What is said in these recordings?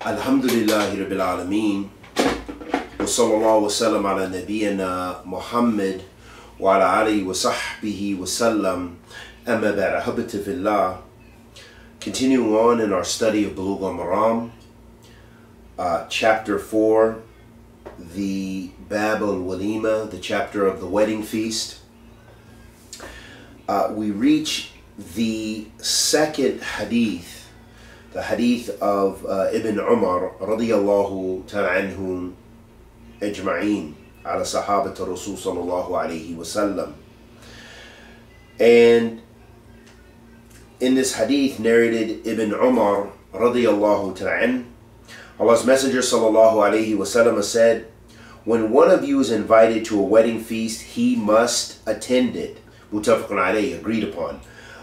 Alhamdulillahi Rabbil Alameen. Wa sallallahu wa sallam ala nabiyyina Muhammad wa ala alihi wa sahbihi wa sallam. Amma Continuing on in our study of Bulugh Maram, uh, chapter 4, the Bab al Walima, the chapter of the wedding feast. Uh, we reach the second hadith the hadith of uh, Ibn Umar radiyallahu ta'ala anhum ajma'een ala sahabat Rasul sallallahu alayhi wasallam. And in this hadith narrated Ibn Umar radiyallahu ta'ala Allah's Messenger sallallahu alayhi wasallam said, when one of you is invited to a wedding feast, he must attend it. Mutafaqun alayhi, agreed upon.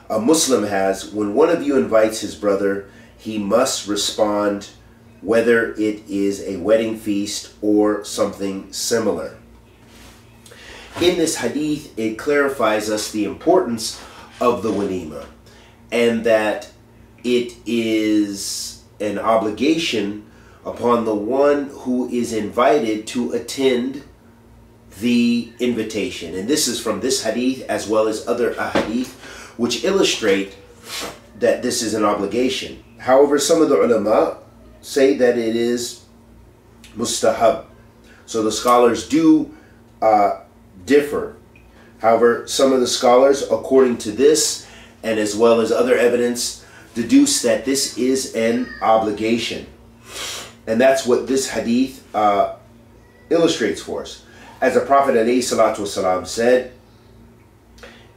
A Muslim has, when one of you invites his brother, he must respond whether it is a wedding feast or something similar. In this hadith, it clarifies us the importance of the walima and that it is an obligation upon the one who is invited to attend the invitation. And this is from this hadith as well as other hadith which illustrate that this is an obligation. However, some of the ulama say that it is mustahab. So the scholars do uh, differ. However, some of the scholars, according to this and as well as other evidence, deduce that this is an obligation. And that's what this hadith uh, illustrates for us. As the Prophet ﷺ said,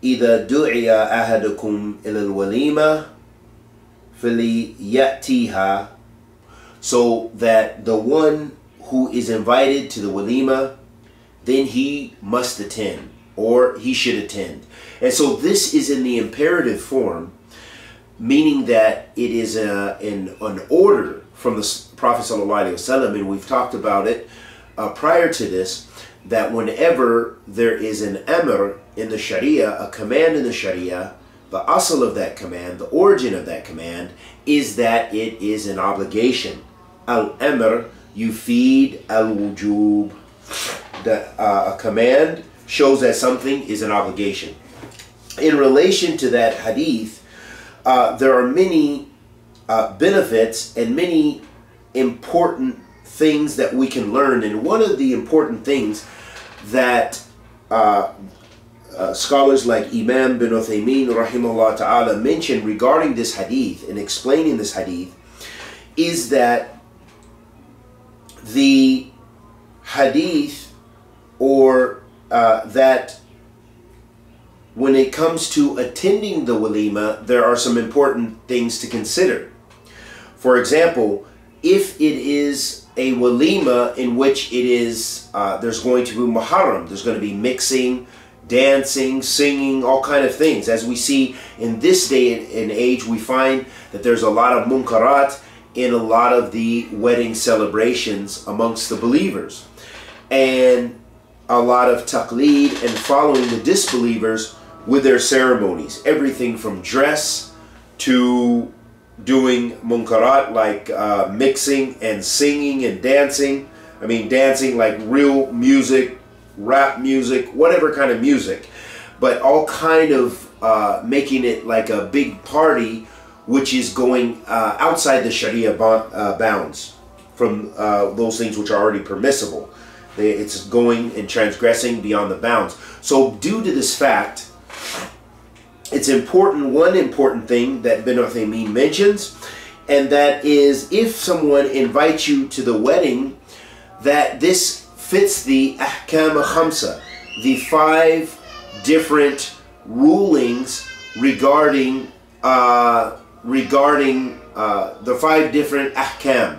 إِذَا دُعِيَ أَحَدُكُمْ إِلَى الْوَلِيمَةِ filiyatiha, so that the one who is invited to the walima, then he must attend or he should attend. And so this is in the imperative form, meaning that it is a, an, an order from the Prophet ﷺ, and we've talked about it uh, prior to this, that whenever there is an amr in the Sharia, a command in the Sharia, the asl of that command, the origin of that command, is that it is an obligation. Al-amr feed al-wujub. The, uh, a command shows that something is an obligation. In relation to that hadith, uh, there are many uh, benefits and many important things that we can learn. And one of the important things that uh, uh, scholars like Imam bin Uthaymeen rahimahullah ta'ala mention regarding this hadith and explaining this hadith is that the hadith or uh, that when it comes to attending the walima, there are some important things to consider. For example, if it is a walima in which it is, uh, there's going to be muharram, there's going to be mixing, dancing, singing, all kind of things. As we see in this day and age, we find that there's a lot of munkarat in a lot of the wedding celebrations amongst the believers. And a lot of taqleed and following the disbelievers with their ceremonies. Everything from dress to doing munkarat like uh, mixing and singing and dancing. I mean, dancing like real music, rap music, whatever kind of music, but all kind of uh, making it like a big party, which is going uh, outside the Sharia uh, bounds from uh, those things which are already permissible. It's going and transgressing beyond the bounds. So due to this fact, it's important, one important thing that Bin Uthaymeen mentions, and that is if someone invites you to the wedding, that this fits the ahkam khamsa, the five different rulings regarding uh, regarding uh, the five different ahkam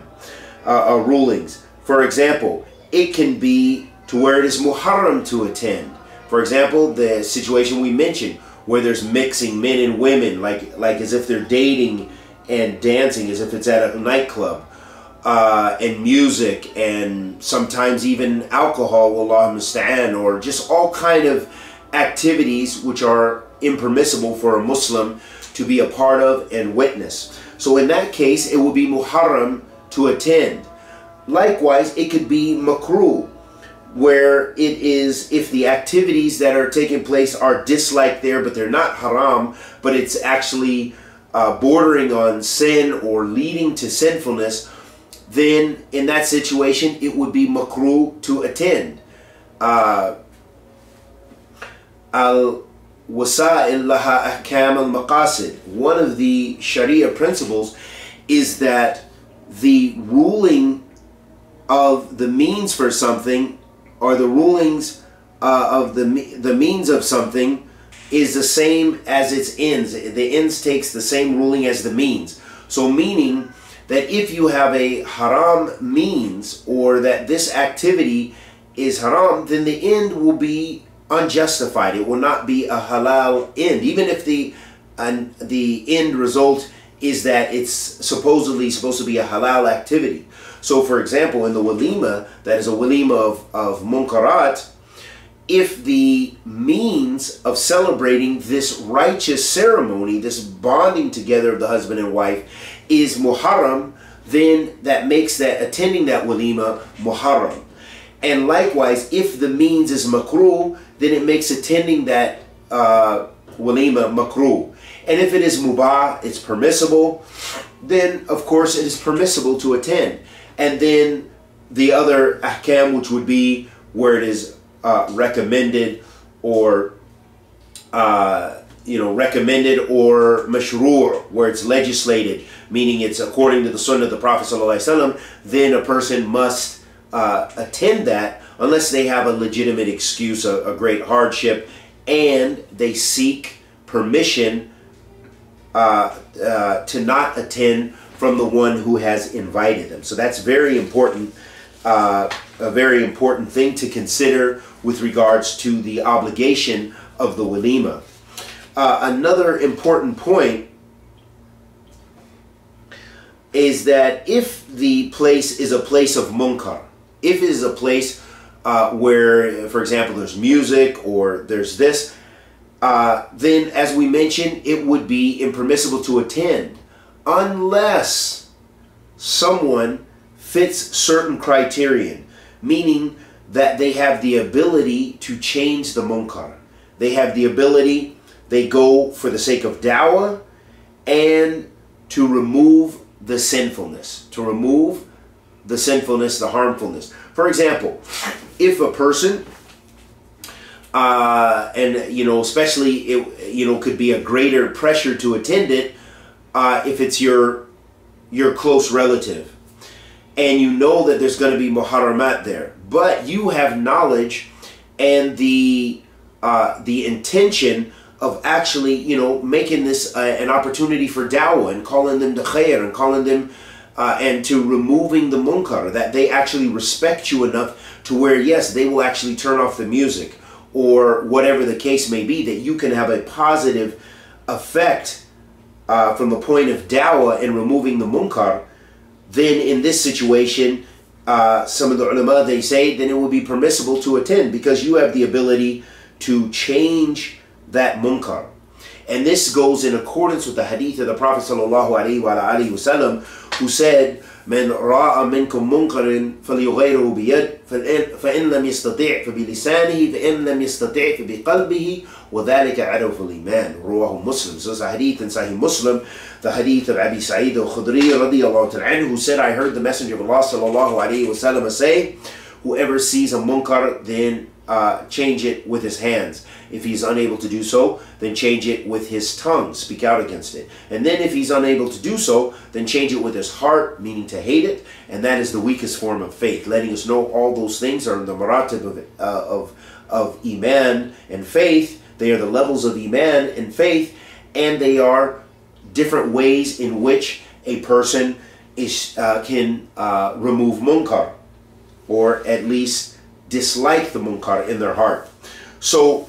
uh, uh, rulings. For example, it can be to where it is muharram to attend. For example, the situation we mentioned where there's mixing men and women, like like as if they're dating and dancing, as if it's at a nightclub uh, and music and sometimes even alcohol, Allah musta'an, or just all kind of activities which are impermissible for a Muslim to be a part of and witness. So in that case, it will be muharram to attend. Likewise, it could be makruh, where it is if the activities that are taking place are disliked there, but they're not haram, but it's actually uh, bordering on sin or leading to sinfulness, then in that situation it would be makruh to attend. Uh, al wasa'il laha ahkam al maqasid. One of the Sharia principles is that the ruling of the means for something or the rulings uh, of the the means of something is the same as its ends. The ends takes the same ruling as the means. So meaning that if you have a haram means or that this activity is haram, then the end will be unjustified. It will not be a halal end, even if the and the end result is that it's supposedly supposed to be a halal activity. So, for example, in the walima, that is a walima of, of munkarat, if the means of celebrating this righteous ceremony, this bonding together of the husband and wife, is muharram, then that makes that attending that walima muharram. And likewise, if the means is makruh, then it makes attending that uh, walima makruh. And if it is mubah, it's permissible, then of course it is permissible to attend. And then the other ahkam, which would be where it is uh, recommended or uh, you know recommended or mashru' where it's legislated, meaning it's according to the sunnah of the Prophet ﷺ, then a person must uh, attend that unless they have a legitimate excuse, a, a great hardship, and they seek permission uh, uh, to not attend from the one who has invited them. So that's very important, uh, a very important thing to consider with regards to the obligation of the walima. Uh, another important point is that if the place is a place of munkar, if it is a place uh, where, for example, there's music or there's this, uh, then as we mentioned, it would be impermissible to attend unless someone fits certain criterion, meaning that they have the ability to change the munkar. They have the ability, they go for the sake of dawah and to remove the sinfulness, to remove the sinfulness, the harmfulness. For example, if a person uh, and you know, especially it you know could be a greater pressure to attend it uh, if it's your your close relative, and you know that there's going to be muharramat there, but you have knowledge and the uh, the intention of actually you know making this uh, an opportunity for dawah and calling them to khair and calling them uh, and to removing the munkar that they actually respect you enough to where yes they will actually turn off the music or whatever the case may be, that you can have a positive effect uh, from the point of dawah and removing the munkar, then in this situation, uh, some of the ulama, they say, then it will be permissible to attend because you have the ability to change that munkar. And this goes in accordance with the hadith of the Prophet sallallahu alaihi wasallam, who said, من راى منكم منكر فليغيره بيد فإن لم يستطيع فبلسانه فإن لم يستطيع فبقلبه وذلك عرف الإيمان رواه مسلم so it's a hadith in Sahih Muslim the hadith of Abi Sa'id al-Khudri radiallahu ta'ala who said I heard the messenger of Allah sallallahu alayhi wasallam say whoever sees a munkar then uh, change it with his hands if he's unable to do so, then change it with his tongue, speak out against it. And then if he's unable to do so, then change it with his heart, meaning to hate it. And that is the weakest form of faith, letting us know all those things are in the maratib of, uh, of, of Iman and faith. They are the levels of Iman and faith, and they are different ways in which a person is, uh, can uh, remove munkar, or at least dislike the munkar in their heart. So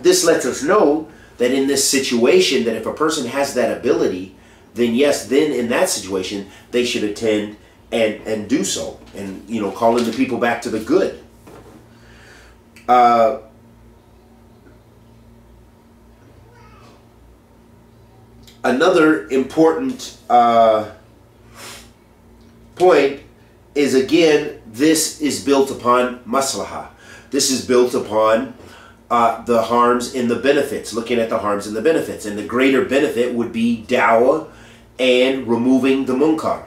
this lets us know that in this situation, that if a person has that ability, then yes, then in that situation, they should attend and, and do so. And, you know, calling the people back to the good. Uh, another important uh, point is again, this is built upon maslaha. This is built upon uh, the harms and the benefits, looking at the harms and the benefits. And the greater benefit would be dawah and removing the munkar.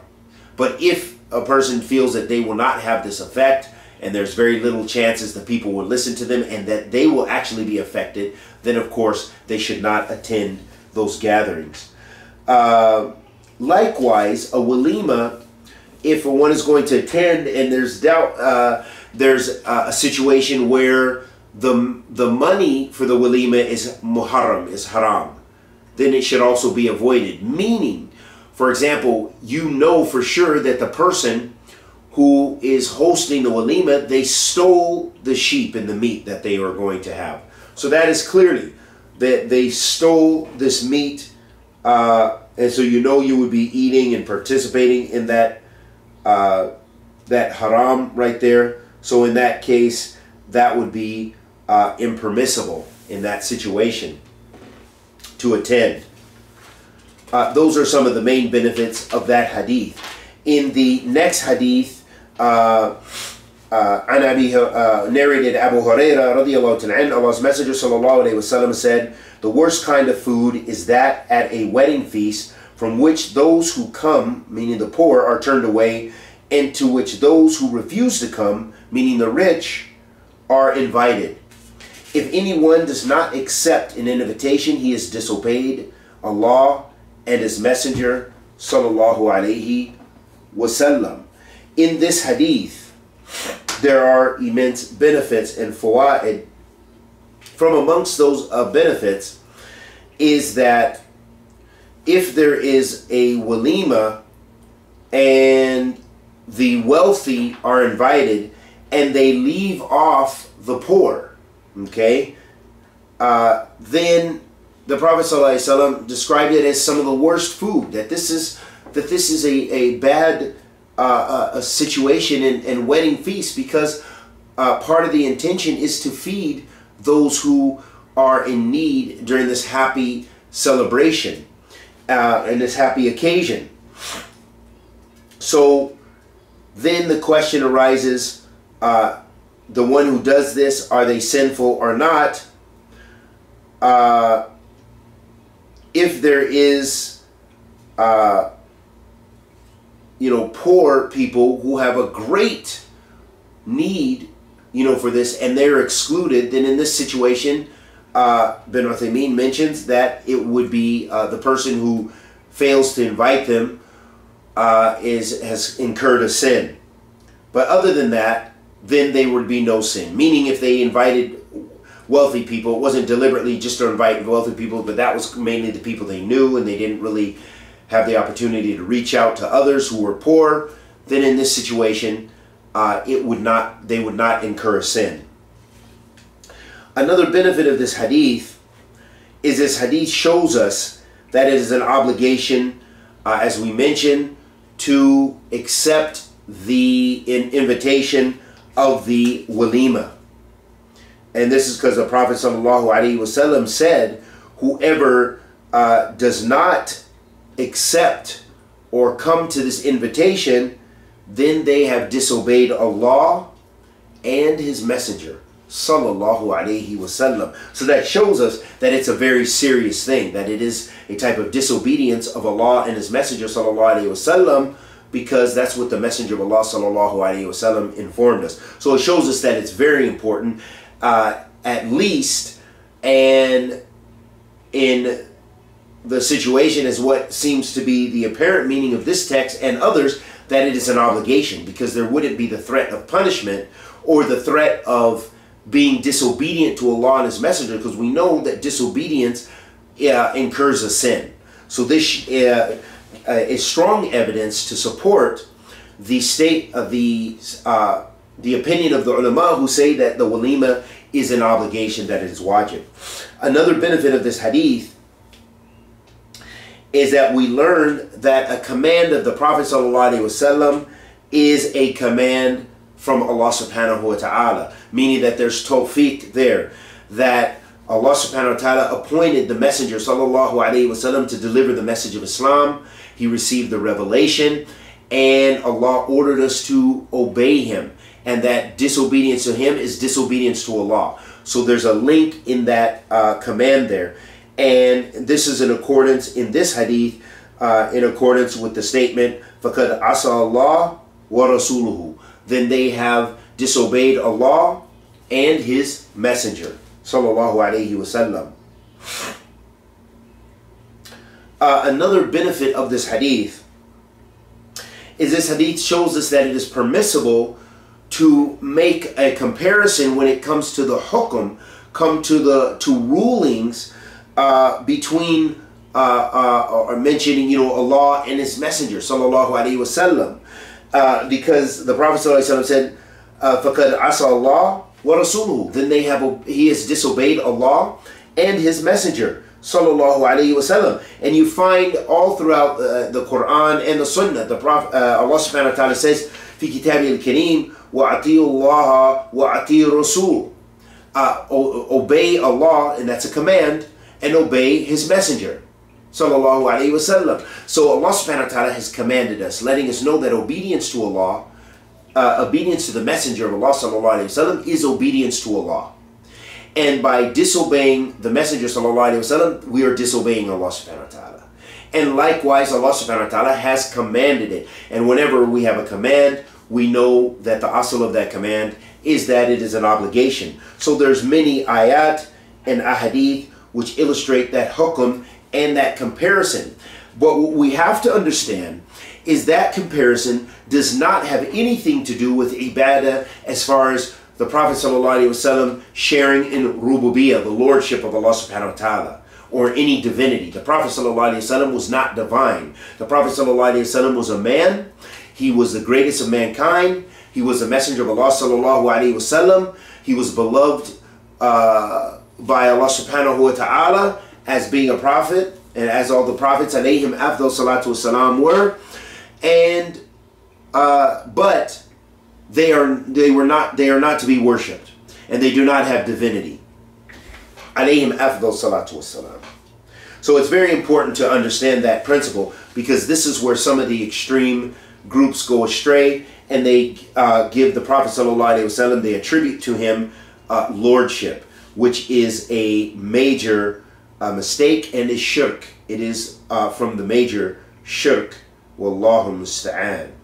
But if a person feels that they will not have this effect, and there's very little chances that people will listen to them and that they will actually be affected, then of course they should not attend those gatherings. Uh, likewise, a walima, if one is going to attend and there's doubt, uh, there's a situation where the the money for the walima is muharram, is haram, then it should also be avoided. Meaning, for example, you know for sure that the person who is hosting the walima, they stole the sheep and the meat that they are going to have. So that is clearly that they stole this meat, uh, and so you know you would be eating and participating in that uh, that haram right there. So in that case, that would be uh, impermissible in that situation to attend. Uh, those are some of the main benefits of that hadith. In the next hadith, uh, uh, uh narrated Abu Huraira radiallahu ta'ala, Allah's Messenger sallallahu said, The worst kind of food is that at a wedding feast from which those who come, meaning the poor, are turned away, and to which those who refuse to come, meaning the rich, are invited if anyone does not accept an invitation he has disobeyed Allah and his messenger sallallahu alayhi wasallam in this hadith, there are immense benefits and fawaid. From amongst those uh, benefits is that if there is a walima and the wealthy are invited and they leave off the poor, okay, uh, then the Prophet ﷺ described it as some of the worst food. That this is that this is a, a bad uh, a, situation in, in wedding feast because uh, part of the intention is to feed those who are in need during this happy celebration uh, and this happy occasion. So then the question arises uh, the one who does this, are they sinful or not? Uh, if there is uh, you know, poor people who have a great need, you know, for this, and they're excluded, then in this situation, uh, Bin Uthaymeen mentions that it would be uh, the person who fails to invite them uh, is has incurred a sin. But other than that, then there would be no sin. Meaning, if they invited wealthy people, it wasn't deliberately just to invite wealthy people, but that was mainly the people they knew, and they didn't really have the opportunity to reach out to others who were poor, then in this situation, uh, it would not they would not incur a sin. Another benefit of this hadith is this hadith shows us that it is an obligation, uh, as we mentioned, to accept the in invitation of the walima. And this is because the Prophet wasallam said, whoever uh, does not accept or come to this invitation, then they have disobeyed Allah and His Messenger. Sallallahu alayhi wasallam. So that shows us that it's a very serious thing, that it is a type of disobedience of Allah and His Messenger sallallahu alayhi wasallam, because that's what the Messenger of Allah sallallahu alayhi wasallam informed us. So it shows us that it's very important, uh, at least, and in the situation is what seems to be the apparent meaning of this text and others that it is an obligation because there wouldn't be the threat of punishment or the threat of being disobedient to Allah and His Messenger because we know that disobedience uh, incurs a sin. So this uh, uh, is strong evidence to support the state of the uh, the opinion of the ulama who say that the walima is an obligation that is wajib. Another benefit of this hadith is that we learn that a command of the Prophet ﷺ is a command from Allah subhanahu wa ta'ala, meaning that there's tawfiq there, that Allah subhanahu wa ta'ala appointed the messenger sallallahu alayhi wasallam to deliver the message of Islam. He received the revelation and Allah ordered us to obey Him, and that disobedience to Him is disobedience to Allah. So there's a link in that uh, command there, and this is in accordance in this hadith, uh, in accordance with the statement, "Fakad asa Allah wa rasuluhu." Then they have disobeyed Allah and His Messenger, sallallahu alaihi wasallam. Uh, another benefit of this hadith is this hadith shows us that it is permissible to make a comparison when it comes to the hukum, come to the to rulings uh, between uh, uh, or mentioning you know Allah and His Messenger sallallahu alaihi wasallam, uh, because the Prophet sallallahu said, uh, "Fakad asa Allah wa rasuluhu." Then they have he has disobeyed Allah and His Messenger sallallahu alaihi wasallam. And you find all throughout uh, the Quran and the Sunnah, the Prophet uh, Allah subhanahu wa taala says, "Fi kitabi al-kareem wa Allah wa rasul." Uh, obey Allah, and that's a command, and obey His Messenger. Sallallahu alaihi wasallam. So Allah subhanahu wa ta'ala has commanded us, letting us know that obedience to Allah, uh, obedience to the Messenger of Allah sallallahu alaihi wasallam is obedience to Allah. And by disobeying the Messenger وسلم, we are disobeying Allah subhanahu wa ta'ala. And likewise, Allah subhanahu wa ta'ala has commanded it. And whenever we have a command, we know that the asl of that command is that it is an obligation. So there's many ayat and ahadith which illustrate that hukum and that comparison. But what we have to understand is that comparison does not have anything to do with ibadah as far as the Prophet ﷺ sharing in rububiyah, the lordship of Allah subhanahu wa ta'ala, or any divinity. The Prophet ﷺ was not divine. The Prophet ﷺ was a man. He was the greatest of mankind. He was a messenger of Allah sallallahu He was beloved uh, by Allah subhanahu wa ta'ala as being a prophet and as all the prophets alayhim afdal salatu wasalam were. And uh, but they are they were not they are not to be worshipped and they do not have divinity. Salatu so it's very important to understand that principle because this is where some of the extreme groups go astray and they uh, give the prophet wasallam they attribute to him uh, lordship which is a major uh, mistake and is shirk. It is uh, from the major shirk. Wallahu musta'an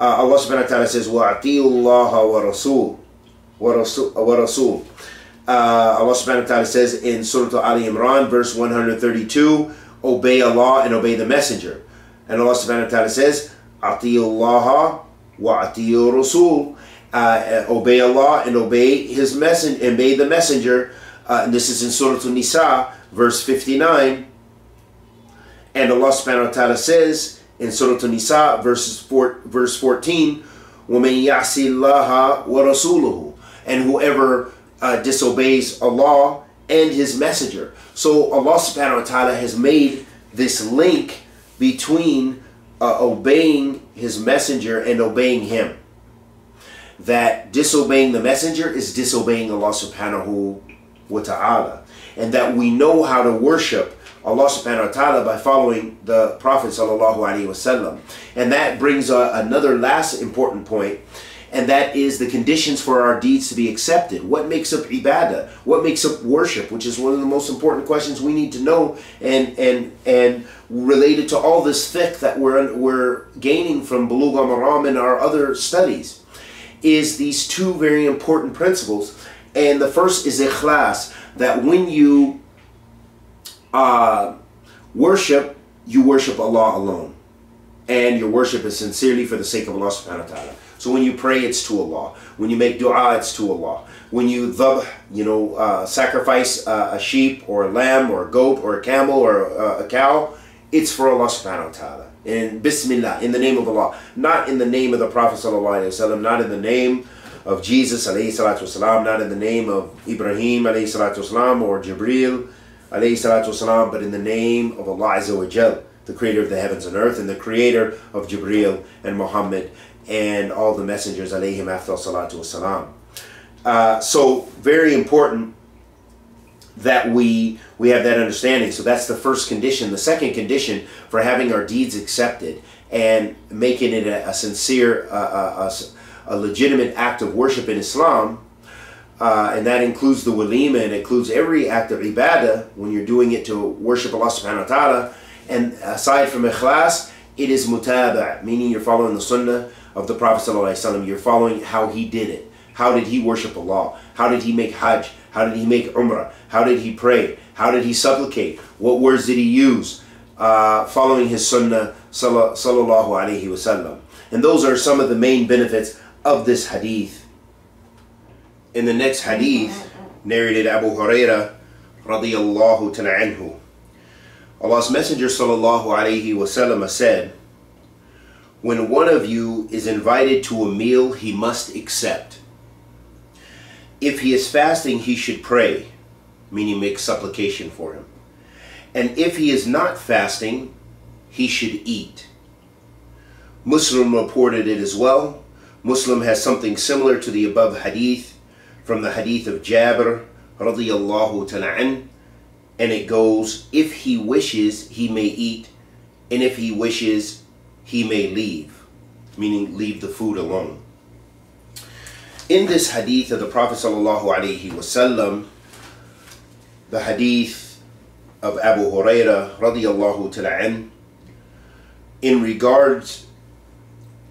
uh, Allah subhanahu wa ta'ala says, وَأَعْتِيُوا اللَّهَ وَرَسُولُ وَرَسُولُ uh, Allah subhanahu wa ta'ala says in Surah Ali Imran, verse 132, obey Allah and obey the messenger. And Allah subhanahu wa ta'ala says, أَعْتِيُوا اللَّهَ وَأَعْتِيُوا رَسُولُ uh, obey Allah and obey His messenger, obey the messenger. Uh, and this is in Surah An-Nisa, verse 59. And Allah subhanahu wa ta'ala says, in Surah An-Nisa, verses four, verse 14, وَمَنْ يَعْصِ اللَّهَ وَرَسُولُهُ And whoever uh, disobeys Allah and His Messenger. So Allah subhanahu wa ta'ala has made this link between uh, obeying His Messenger and obeying Him. That disobeying the Messenger is disobeying Allah subhanahu wa ta'ala. And that we know how to worship Allah subhanahu wa ta'ala by following the Prophet sallallahu alaihi wasallam. And that brings a, another last important point, and that is the conditions for our deeds to be accepted. What makes up ibadah? What makes up worship? Which is one of the most important questions we need to know and and and related to all this fiqh that we're we're gaining from Bulugh al-Maram and our other studies is these two very important principles. And the first is ikhlas, that when you uh, worship, you worship Allah alone. And your worship is sincerely for the sake of Allah subhanahu wa ta'ala. So when you pray, it's to Allah. When you make dua, it's to Allah. When you dhabh, you know, uh, sacrifice uh, a sheep or a lamb or a goat or a camel or uh, a cow, it's for Allah subhanahu wa ta'ala. In Bismillah, in the name of Allah. Not in the name of the Prophet sallallahu alayhi wasallam, not in the name of Jesus alayhi salatu wasalam, not in the name of Ibrahim alayhi salatu wasalam or Jibreel wasalam, but in the name of Allah the creator of the heavens and earth, and the creator of Jibreel and Muhammad and all the messengers alayhim salatu. Uh, so very important that we we have that understanding. So that's the first condition. The second condition for having our deeds accepted and making it a, a sincere, uh, a, a, legitimate act of worship in Islam, uh, and that includes the walima and includes every act of ibadah when you're doing it to worship Allah subhanahu wa ta'ala. And aside from ikhlas, it is mutaba, meaning you're following the sunnah of the Prophet ﷺ. You're following how he did it. How did he worship Allah? How did he make hajj? How did he make umrah? How did he pray? How did he supplicate? What words did he use? Uh, following his sunnah, sallallahu alaihi wasallam. And those are some of the main benefits of this hadith. In the next hadith, narrated Abu Huraira radiyallahu anhu. Allah's Messenger sallallahu alaihi wasallam said, When one of you is invited to a meal, he must accept. If he is fasting, he should pray, meaning make supplication for him. And if he is not fasting, he should eat. Muslim reported it as well. Muslim has something similar to the above hadith from the hadith of Jabir radiyallahu ta'ala and it goes, if he wishes, he may eat, and if he wishes, he may leave, meaning leave the food alone. In this hadith of the Prophet sallallahu alaihi wasallam, the hadith of Abu Huraira radiyallahu ta'ala in regards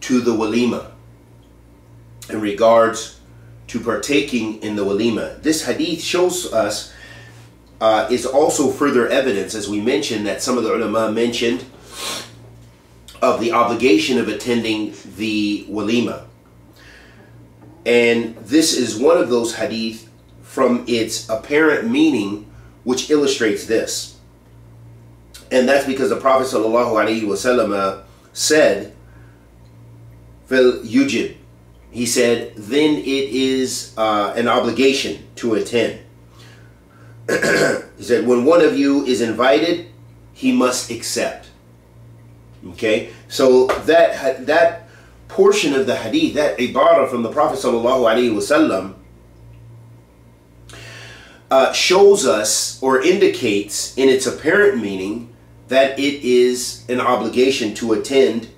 to the walima, in regards to partaking in the walima. This hadith shows us uh, is also further evidence, as we mentioned, that some of the ulama mentioned of the obligation of attending the walima. And this is one of those hadith from its apparent meaning which illustrates this. And that's because the Prophet ﷺ uh, said, Fil yujib. He said, then it is uh, an obligation to attend. he said, when one of you is invited, he must accept. Okay? So that that portion of the hadith, that ibarah from the Prophet sallallahu alaihi wasallam, uh, shows us or indicates in its apparent meaning that it is an obligation to attend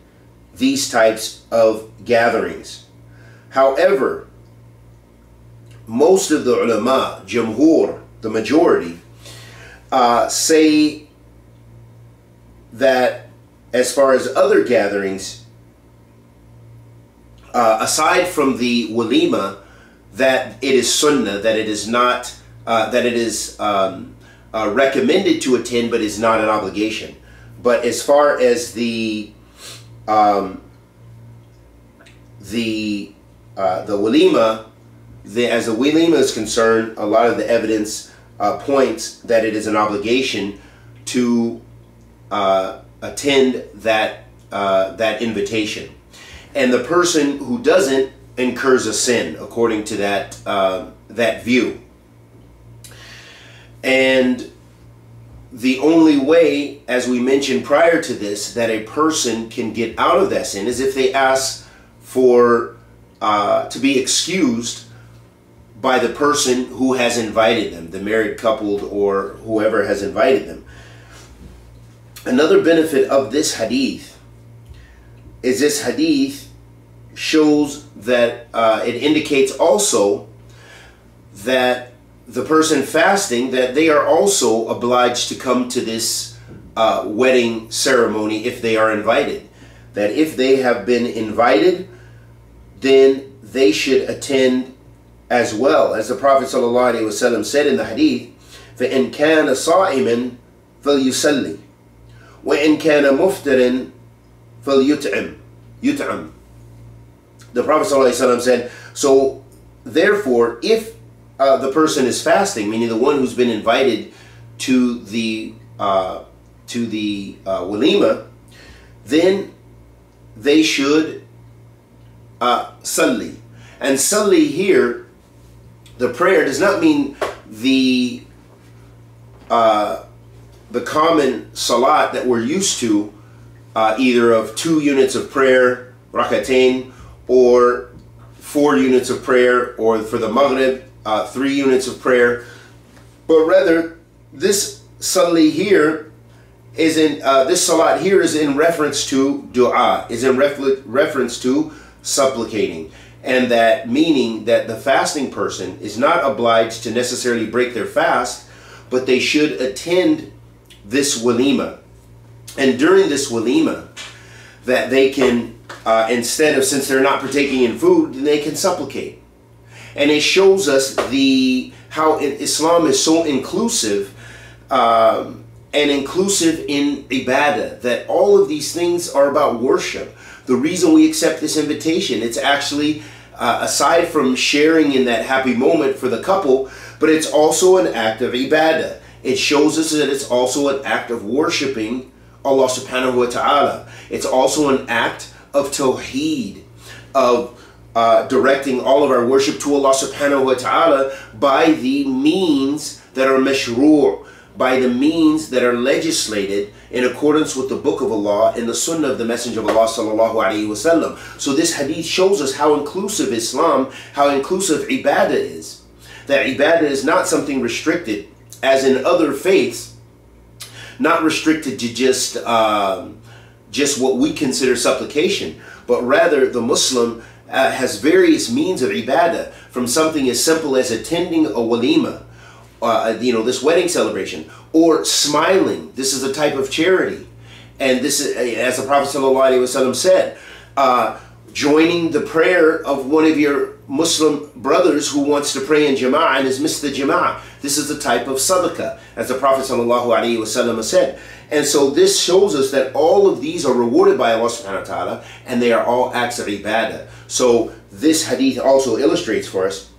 these types of gatherings. However, most of the ulama, jamhur, the majority, uh, say that as far as other gatherings, uh, aside from the walima, that it is sunnah, that it is not, uh, that it is um, uh, recommended to attend, but is not an obligation. But as far as the um, the uh, the walima, the, as the walima is concerned, a lot of the evidence uh, points that it is an obligation to uh, attend that that invitation. And the person who doesn't incurs a sin according to that uh, that view. And the only way as we mentioned prior to this that a person can get out of that sin is if they ask for uh, to be excused by the person who has invited them the married couple or whoever has invited them. Another benefit of this hadith is this hadith shows that uh, it indicates also that the person fasting that they are also obliged to come to this uh, wedding ceremony if they are invited. That if they have been invited then they should attend as well as the prophet ﷺ said in the hadith فإن كان صائما فليصلي وإن كان مفطرا فليطعم يطعم the Prophet ﷺ said, so therefore, if uh, the person is fasting, meaning the one who's been invited to the uh, to the uh, walima, then they should uh. And salli here, the prayer does not mean the uh, the common salat that we're used to, uh, either of two units of prayer, rakatain, or four units of prayer, or for the Maghrib, uh, three units of prayer. but rather this salli here is in uh, this salat here is in reference to dua, is in refer- reference to supplicating, and that meaning that the fasting person is not obliged to necessarily break their fast, but they should attend this walima, and during this walima, that they can uh, instead of since they're not partaking in food, they can supplicate, and it shows us the how Islam is so inclusive. Um, and inclusive in ibadah, that all of these things are about worship. The reason we accept this invitation, it's actually, uh, aside from sharing in that happy moment for the couple, but it's also an act of ibadah. It shows us that it's also an act of worshiping Allah subhanahu wa ta'ala. It's also an act of tawheed, of uh, directing all of our worship to Allah subhanahu wa ta'ala by the means that are mashru' by the means that are legislated in accordance with the book of Allah and the sunnah of the messenger of Allah sallallahu alaihi wasallam. So this hadith shows us how inclusive Islam, how inclusive ibadah is. That ibadah is not something restricted as in other faiths, not restricted to just um, just what we consider supplication, but rather the Muslim uh, has various means of ibadah, from something as simple as attending a walima, uh, you know, this wedding celebration, or smiling. This is a type of charity. And this is, as the Prophet ﷺ said, uh, joining the prayer of one of your Muslim brothers who wants to pray in Jama'ah and has missed the Jama'ah. This is a type of sadaqah, as the Prophet ﷺ said. And so this shows us that all of these are rewarded by Allah subhanahu wa ta'ala and they are all acts of ibadah. So this hadith also illustrates for us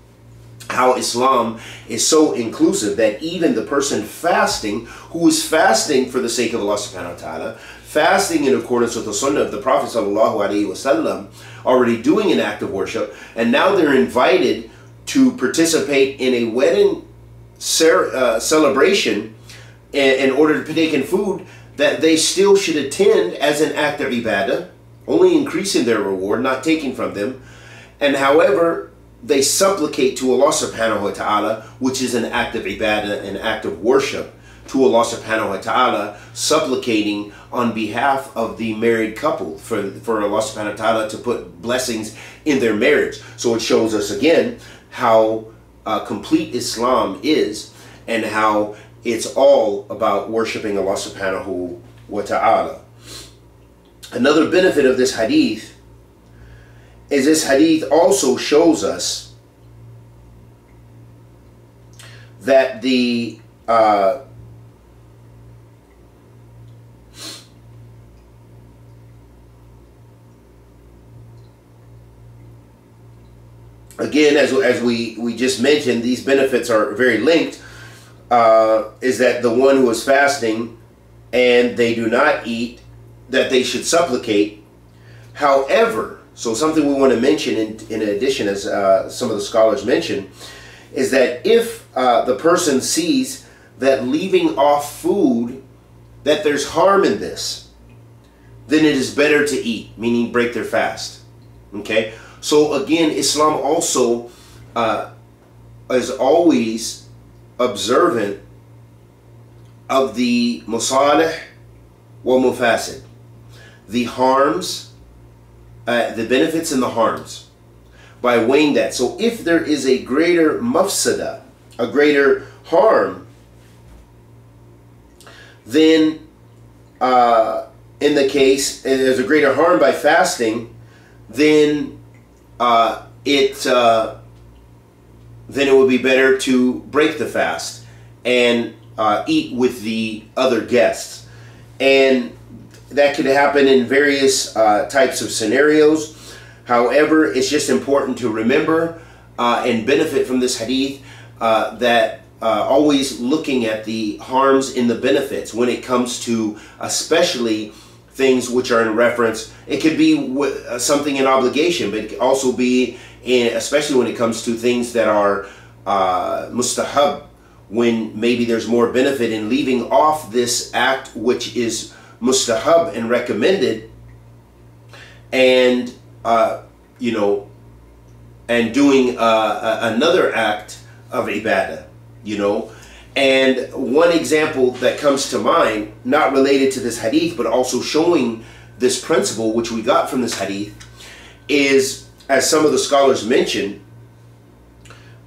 how Islam is so inclusive that even the person fasting, who is fasting for the sake of Allah subhanahu wa ta'ala, fasting in accordance with the sunnah of the Prophet sallallahu alaihi already doing an act of worship, and now they're invited to participate in a wedding uh, celebration in, in order to partake in food that they still should attend as an act of ibadah, only increasing their reward, not taking from them. And however, they supplicate to Allah subhanahu wa ta'ala, which is an act of ibadah, an act of worship to Allah subhanahu wa ta'ala, supplicating on behalf of the married couple for, for Allah subhanahu wa ta'ala to put blessings in their marriage. So it shows us again how uh, complete Islam is and how it's all about worshiping Allah subhanahu wa ta'ala. Another benefit of this hadith is this hadith also shows us that the uh, again as, as we, we just mentioned these benefits are very linked uh, is that the one who is fasting and they do not eat that they should supplicate. However so something we want to mention in, in addition, as uh, some of the scholars mention, is that if uh, the person sees that leaving off food, that there's harm in this, then it is better to eat, meaning break their fast. Okay? So again, Islam also uh, is always observant of the musalih wa mufasid, the harms uh, the benefits and the harms by weighing that. So if there is a greater mafsada, a greater harm, then uh, in the case, and there's a greater harm by fasting, then uh, it uh, then it would be better to break the fast and uh, eat with the other guests. And that could happen in various uh, types of scenarios. However, it's just important to remember uh, and benefit from this hadith uh, that uh, always looking at the harms in the benefits when it comes to especially things which are in reference. It could be uh, something in obligation, but it could also be in, especially when it comes to things that are uh, mustahab, when maybe there's more benefit in leaving off this act which is mustahab and recommended. And uh, you know and doing uh, another act of ibadah you know. And one example that comes to mind, not related to this hadith, but also showing this principle, which we got from this hadith, is as some of the scholars mention,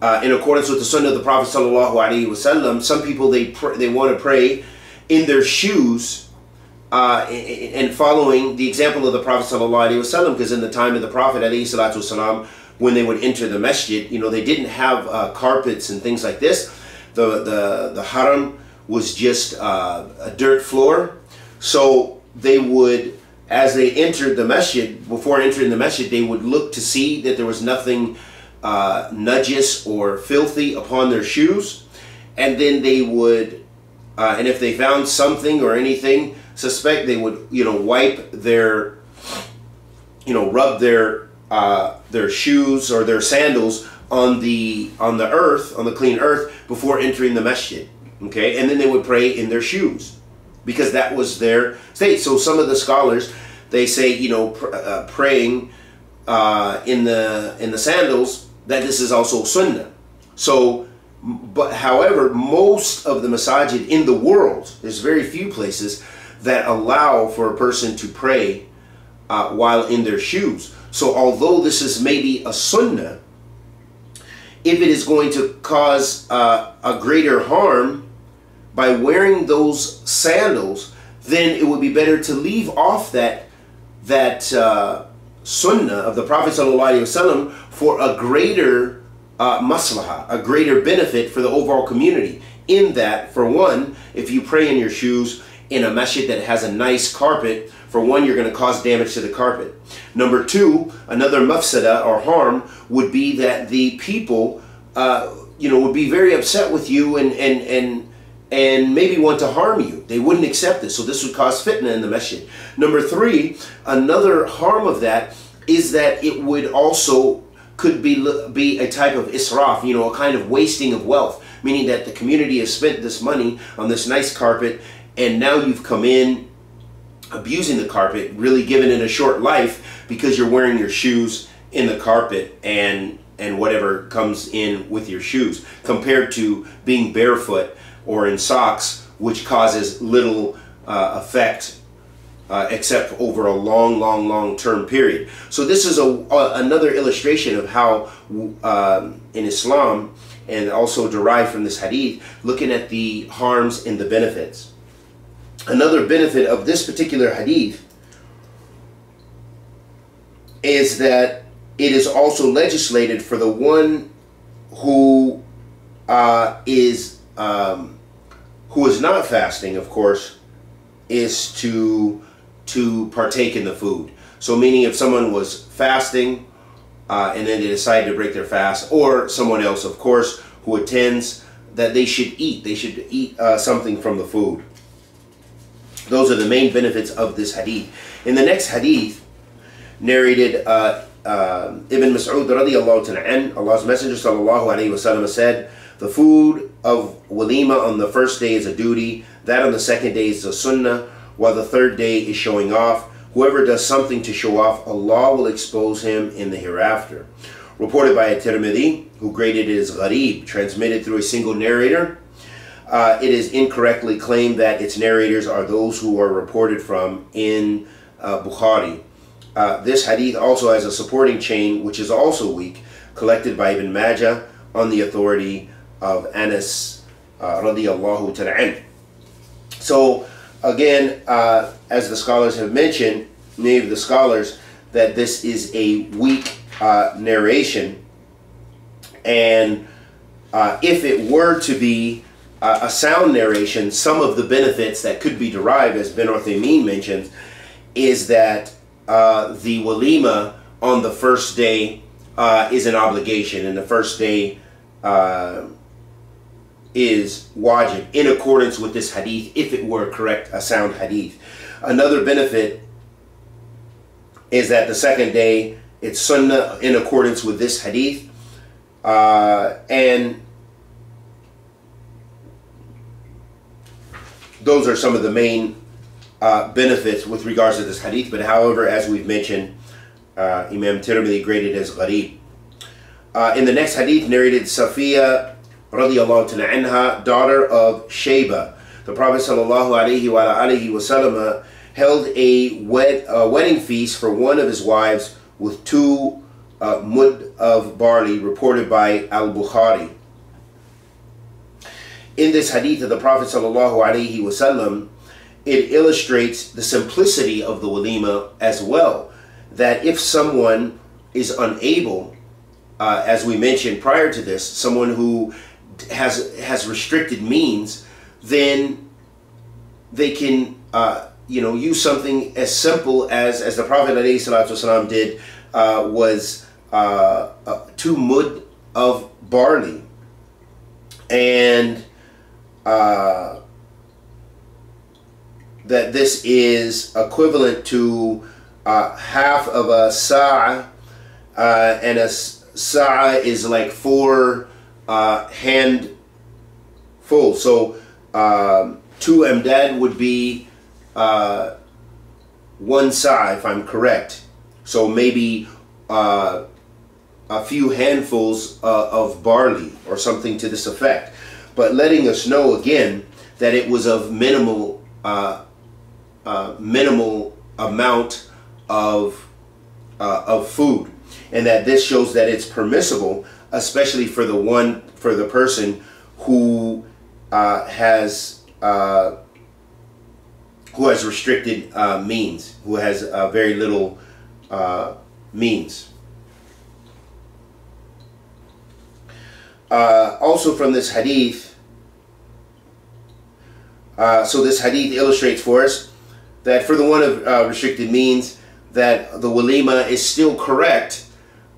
uh, in accordance with the sunnah of the Prophet sallallahu alaihi wasallam, some people they pr- they want to pray in their shoes uh, and following the example of the Prophet wasallam, because in the time of the Prophet wasallam, when they would enter the masjid, you know, they didn't have uh, carpets and things like this. The the the haram was just uh, a dirt floor, so they would as they entered the masjid, before entering the masjid, they would look to see that there was nothing uh, or filthy upon their shoes. And then they would, uh, and if they found something or anything suspect, they would, you know, wipe their, you know, rub their uh, their shoes or their sandals on the on the earth, on the clean earth, before entering the masjid. Okay, and then they would pray in their shoes because that was their state. So some of the scholars they say you know pr- uh, praying uh, in the in the sandals that this is also sunnah. So, but however, most of the masajid in the world, there's very few places that allow for a person to pray uh, while in their shoes. So although this is maybe a sunnah, if it is going to cause uh, a greater harm by wearing those sandals, then it would be better to leave off that that uh, sunnah of the Prophet ﷺ for a greater uh, maslahah, a greater benefit for the overall community. In that, for one, if you pray in your shoes in a masjid that has a nice carpet, for one, you're going to cause damage to the carpet. Number two, another mafsada or harm would be that the people, uh, you know, would be very upset with you and and and and maybe want to harm you. They wouldn't accept this. So this would cause fitna in the masjid. Number three, another harm of that is that it would also could be be a type of israf, you know, a kind of wasting of wealth, meaning that the community has spent this money on this nice carpet and now you've come in abusing the carpet, really giving it a short life because you're wearing your shoes in the carpet and and whatever comes in with your shoes compared to being barefoot or in socks, which causes little uh, effect uh, except over a long, long, long term period. So this is a, a another illustration of how um, in Islam and also derived from this hadith, looking at the harms and the benefits. Another benefit of this particular hadith is that it is also legislated for the one who uh, is um, who is not fasting, of course, is to to partake in the food. So, meaning if someone was fasting uh, and then they decide to break their fast, or someone else, of course, who attends, that they should eat. They should eat uh, something from the food. Those are the main benefits of this hadith. In the next hadith, narrated uh, uh, Ibn Mas'ud radiallahu ta'ala Allah's Messenger sallallahu alayhi wa said, the food of walima on the first day is a duty, that on the second day is a sunnah, while the third day is showing off. Whoever does something to show off, Allah will expose him in the hereafter. Reported by At-Tirmidhi, who graded it as gharib, transmitted through a single narrator. Uh, it is incorrectly claimed that its narrators are those who are reported from in uh, Bukhari. Uh, this hadith also has a supporting chain, which is also weak, collected by Ibn Majah on the authority of Anas uh, radiallahu ta'ala. So, again, uh, as the scholars have mentioned, many of the scholars, that this is a weak uh, narration. And uh, if it were to be uh, a sound narration, some of the benefits that could be derived, as Bin Uthaymeen mentions, is that uh, the walima on the first day uh, is an obligation, and the first day is wajib in accordance with this hadith if it were correct a sound hadith. Another benefit is that the second day it's sunnah in accordance with this hadith uh, and those are some of the main uh, benefits with regards to this hadith but however as we've mentioned uh, Imam Tirmidhi graded as gharib uh, in the next hadith narrated Safiya radiallahu anha, daughter of Shayba. The Prophet sallallahu alaihi wasallam held a, wed, a wedding feast for one of his wives with two uh, mud of barley, reported by Al-Bukhari. In this hadith of the Prophet wasallam, it illustrates the simplicity of the walima as well. That if someone is unable, uh, as we mentioned prior to this, someone who has has restricted means, then they can uh, you know use something as simple as as the Prophet ﷺ did uh, was uh, uh, two mud of barley and uh, that this is equivalent to uh, half of a sa'a, uh, and a sa'a is like four uh. So um, two amdad would be uh, one sa'a, if I'm correct. So maybe uh, a few handfuls of barley or something to this effect. But letting us know again that it was of minimal uh, uh, minimal amount of uh, of food, and that this shows that it's permissible, especially for the one for the person who uh, has uh, who has restricted uh, means, who has very little uh, also from this hadith, so this hadith illustrates for us that for the one of uh, restricted means that the walima is still correct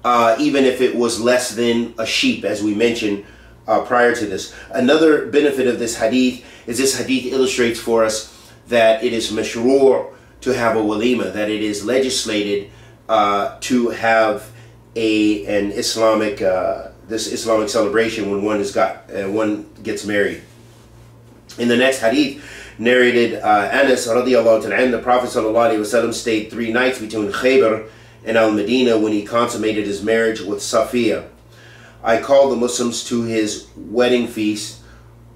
uh, even if it was less than a sheep as we mentioned uh, prior to this. Another benefit of this hadith is this hadith illustrates for us that it is mashru' to have a walima, that it is legislated uh, to have a an Islamic uh, this Islamic celebration when one has got uh, one gets married. In the next hadith, narrated uh, Anas radiallahu ta'ala, the Prophet sallallahu stayed three nights between Khaybar and Al-Medina when he consummated his marriage with Safiya. I called the Muslims to his wedding feast,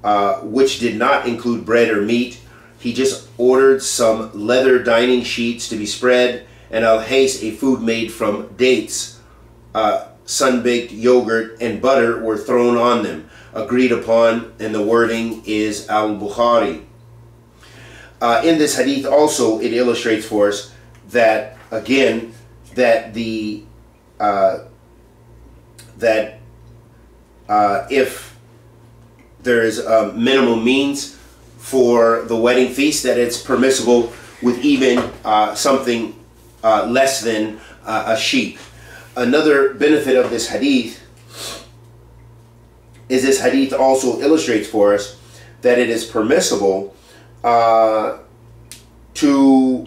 uh, which did not include bread or meat. He just ordered some leather dining sheets to be spread and al-hais, a food made from dates, uh, sun-baked yogurt, and butter were thrown on them, agreed upon, and the wording is al-Bukhari. Uh, in this hadith also it illustrates for us that again that the uh, that uh, if there is a minimal means for the wedding feast that it's permissible with even uh, something uh, less than uh, a sheep. Another benefit of this hadith is this hadith also illustrates for us that it is permissible uh, to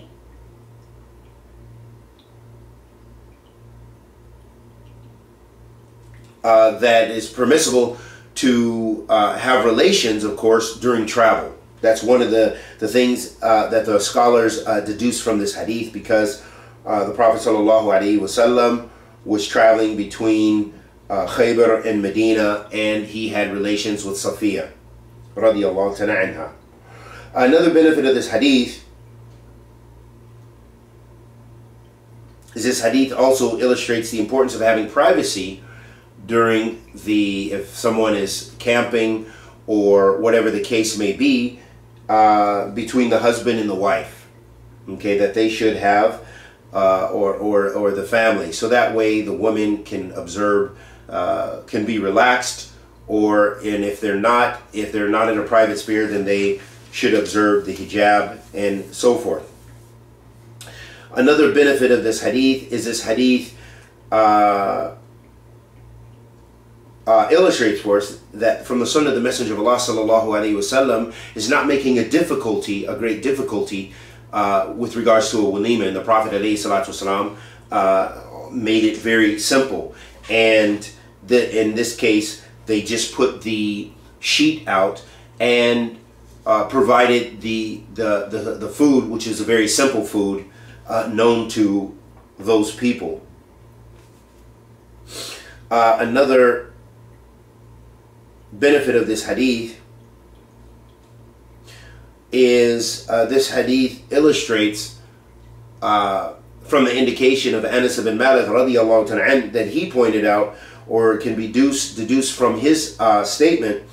uh, that is permissible to uh, have relations, of course, during travel. That's one of the, the things uh, that the scholars uh, deduce from this hadith because uh, the Prophet sallallahu alaihi ﷺ was traveling between uh, Khaybar and Medina and he had relations with Safiya anha. Another benefit of this hadith is this hadith also illustrates the importance of having privacy during the, if someone is camping or whatever the case may be, uh, between the husband and the wife. Okay, that they should have, uh, or, or, or the family. So that way the woman can observe, uh, can be relaxed, or, and if they're not, if they're not in a private sphere, then they should observe the hijab and so forth. Another benefit of this hadith is this hadith uh, uh, illustrates for us that from the sunnah of the Messenger of Allah sallallahu alaihi wasallam is not making a difficulty, a great difficulty uh, with regards to a walima. And the Prophet wasalam, uh, made it very simple. And the, in this case, they just put the sheet out and uh, provided the, the, the, the, food, which is a very simple food, uh, known to those people. Uh, another benefit of this hadith is uh, this hadith illustrates uh, from the indication of Anas ibn Malik radiallahu ta'ala that he pointed out or can be deduced, deduced from his uh, statement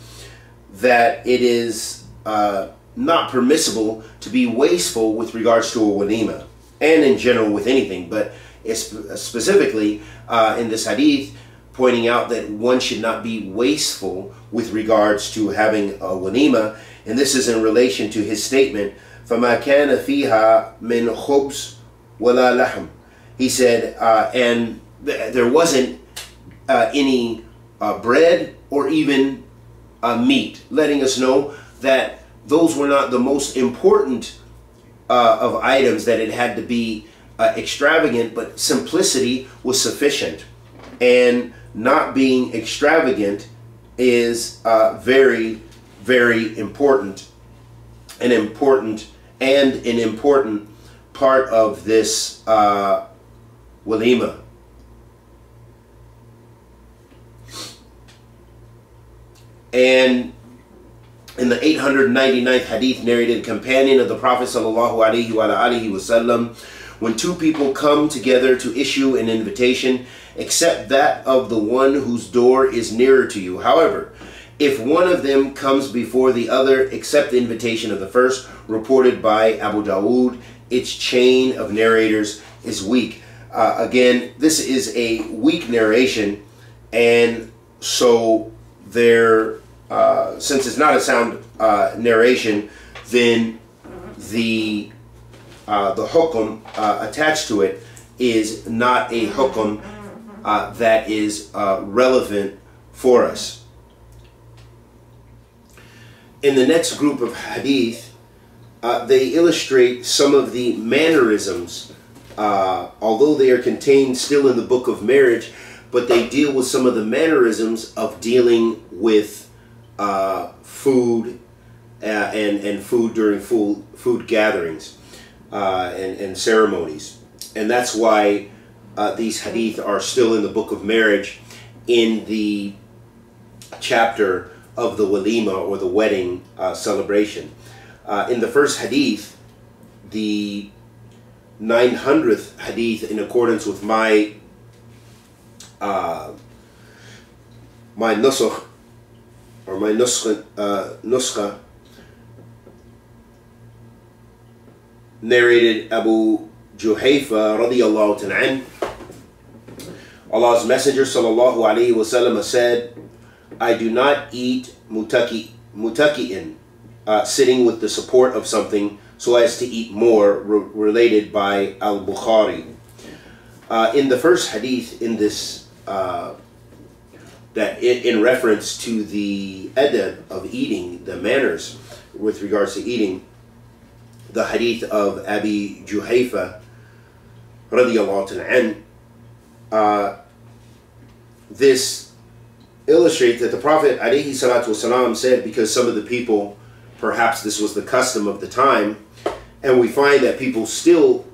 that it is uh, not permissible to be wasteful with regards to a walima and in general with anything. But specifically uh, in this hadith pointing out that one should not be wasteful with regards to having a walima and this is in relation to his statement فَمَا كَانَ فِيهَا مِنْ خُبْزٍ وَلَا لَحْمٍ He said, uh, and th there wasn't uh, any uh, bread or even uh, meat, letting us know that those were not the most important uh, of items that it had to be uh, extravagant, but simplicity was sufficient. And not being extravagant is very very important, an important and an important part of this uh, walima. And in the 899th hadith narrated companion of the Prophet sallallahu alaihi wasallam, when two people come together to issue an invitation, accept that of the one whose door is nearer to you. However, if one of them comes before the other, accept the invitation of the first, reported by Abu Dawood, its chain of narrators is weak. Uh, again, this is a weak narration, and so there, uh, since it's not a sound uh, narration, then the uh, the hukum uh, attached to it is not a hukum uh, that is relevant for us in the next group of hadith, uh, they illustrate some of the mannerisms, uh, although they are contained still in the book of marriage, but they deal with some of the mannerisms of dealing with uh, food uh, and, and food during food, food gatherings uh, and, and ceremonies. And that's why uh, these hadith are still in the book of marriage in the chapter of the walima or the wedding uh, celebration. Uh, in the first hadith, the 900th hadith in accordance with my uh, my nusukh or my nuskha, uh, nuskha narrated Abu Juhayfa radiallahu ta'ala Allah's Messenger sallallahu alayhi wasallam said I do not eat mutaki, mutaki'in, uh, sitting with the support of something so as to eat more, re related by Al-Bukhari. Uh, in the first hadith in this, uh, that in, in, reference to the adab of eating, the manners with regards to eating, the hadith of Abi Juhayfa radiallahu anhu, uh, this illustrate that the Prophet والسلام, said because some of the people, perhaps this was the custom of the time, and we find that people still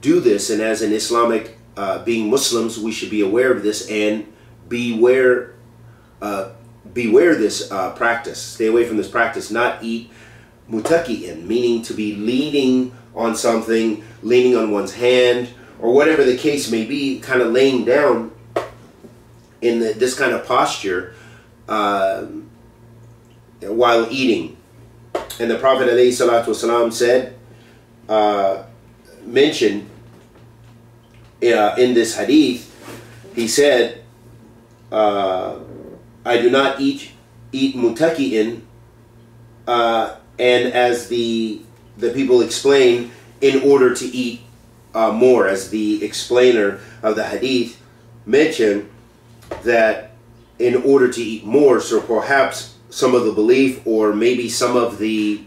do this, and as an Islamic, uh, being Muslims, we should be aware of this and beware, uh, beware this uh, practice. Stay away from this practice. Not eat mutaki'in, meaning to be leaning on something, leaning on one's hand, or whatever the case may be, kind of laying down in the, this kind of posture uh, while eating. And the Prophet ﷺ said, uh, mentioned uh, in this hadith, he said, uh, I do not eat eat mutaki'in, uh, and as the the people explain, in order to eat uh, more, as the explainer of the hadith mentioned, that in order to eat more, so perhaps some of the belief or maybe some of the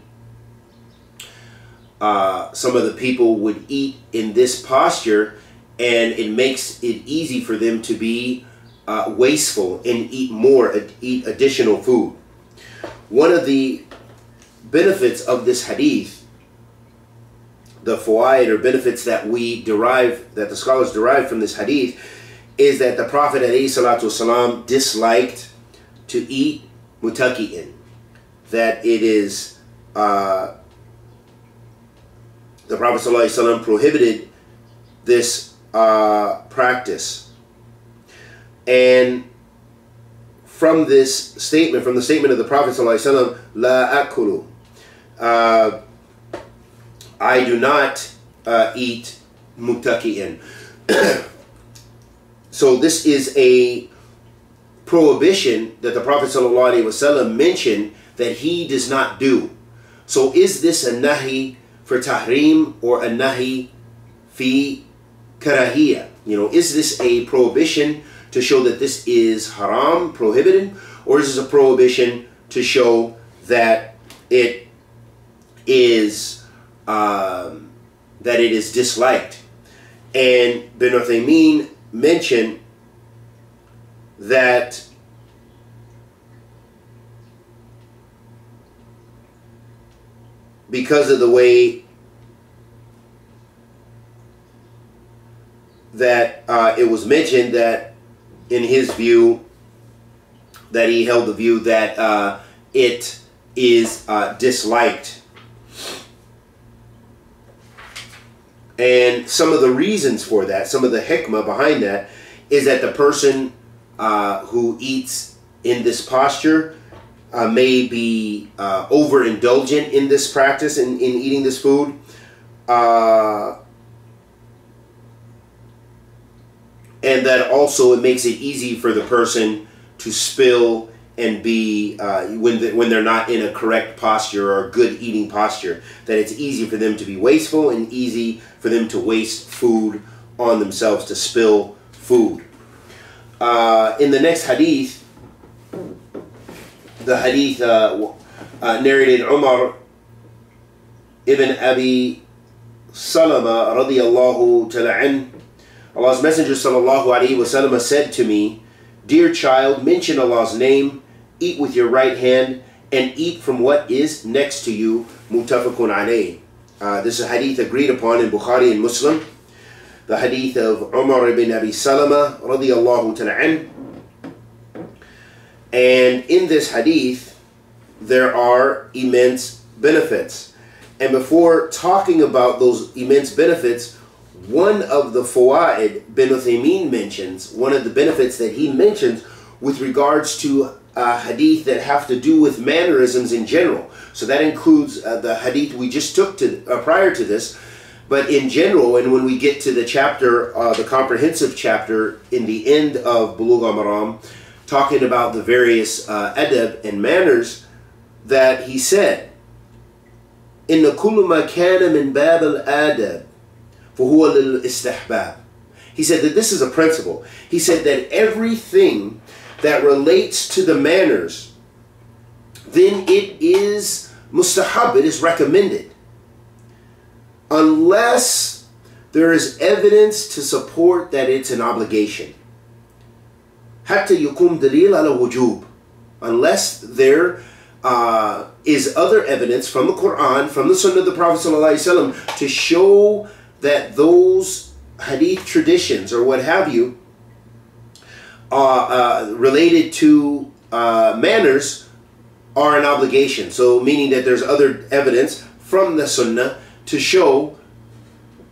uh, some of the people would eat in this posture and it makes it easy for them to be uh, wasteful and eat more, eat additional food. One of the benefits of this hadith, the fawaid or benefits that we derive, that the scholars derive from this hadith, is that the Prophet ﷺ disliked to eat mutaki'in, that it is uh, the Prophet ﷺ prohibited this uh, practice. And from this statement, from the statement of the Prophet ﷺ, La akulu, uh, I do not uh, eat mutaki'in. so this is a prohibition that the Prophet ﷺ mentioned that he does not do. So is this a nahi for tahrim or a nahi fi karahiyah? You know, is this a prohibition to show that this is haram, prohibited, or is this a prohibition to show that it is um, that it is disliked? And Bin Uthaymeen mentioned that because of the way that uh, it was mentioned that in his view that he held the view that uh, it is uh, disliked and some of the reasons for that some of the hikmah behind that is that the person uh, who eats in this posture uh, may be uh, overindulgent in this practice in, in eating this food. Uh, and that also it makes it easy for the person to spill and be uh, when the, when they're not in a correct posture or good eating posture that it's easy for them to be wasteful and easy for them to waste food on themselves to spill food. Uh, in the next hadith the hadith uh, uh, narrated Umar ibn Abi Salama radiyallahu ta'ala Allah's Messenger sallallahu alayhi wasallam said to me, Dear child, mention Allah's name, eat with your right hand, and eat from what is next to you. Muttafaqun alayh. Uh, this is a hadith agreed upon in Bukhari and Muslim. The hadith of Umar ibn Abi Salama radiyallahu ta'ala and in this hadith, there are immense benefits. And before talking about those immense benefits, one of the fawaid bin Uthaymeen mentions, one of the benefits that he mentions with regards to uh, hadith that have to do with mannerisms in general. So that includes uh, the hadith we just took to uh, prior to this, but in general, and when we get to the chapter, uh, the comprehensive chapter in the end of Bulugh al-Maram, talking about the various uh, adab and manners that he said in the ما كان من باب الآداب فهو للاستحباب he said that this is a principle he said that everything that relates to the manners then it is mustahab it is recommended unless there is evidence to support that it's an obligation حتى يقوم دليل على وجوب unless there uh, is other evidence from the Quran, from the Sunnah of the Prophet ﷺ to show that those hadith traditions or what have you uh, uh, related to uh, manners are an obligation. So meaning that there's other evidence from the sunnah to show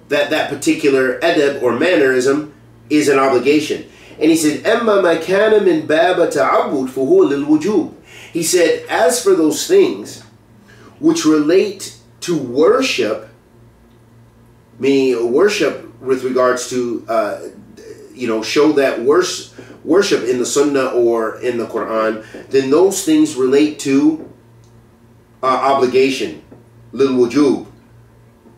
that that particular adab or mannerism is an obligation. And he said, "Emma makana min baba ta'abud fuhu lil wujub." He said, "As for those things which relate to worship, meaning worship with regards to uh, you know show that worship worship in the Sunnah or in the Quran, then those things relate to uh, obligation, lil wujub.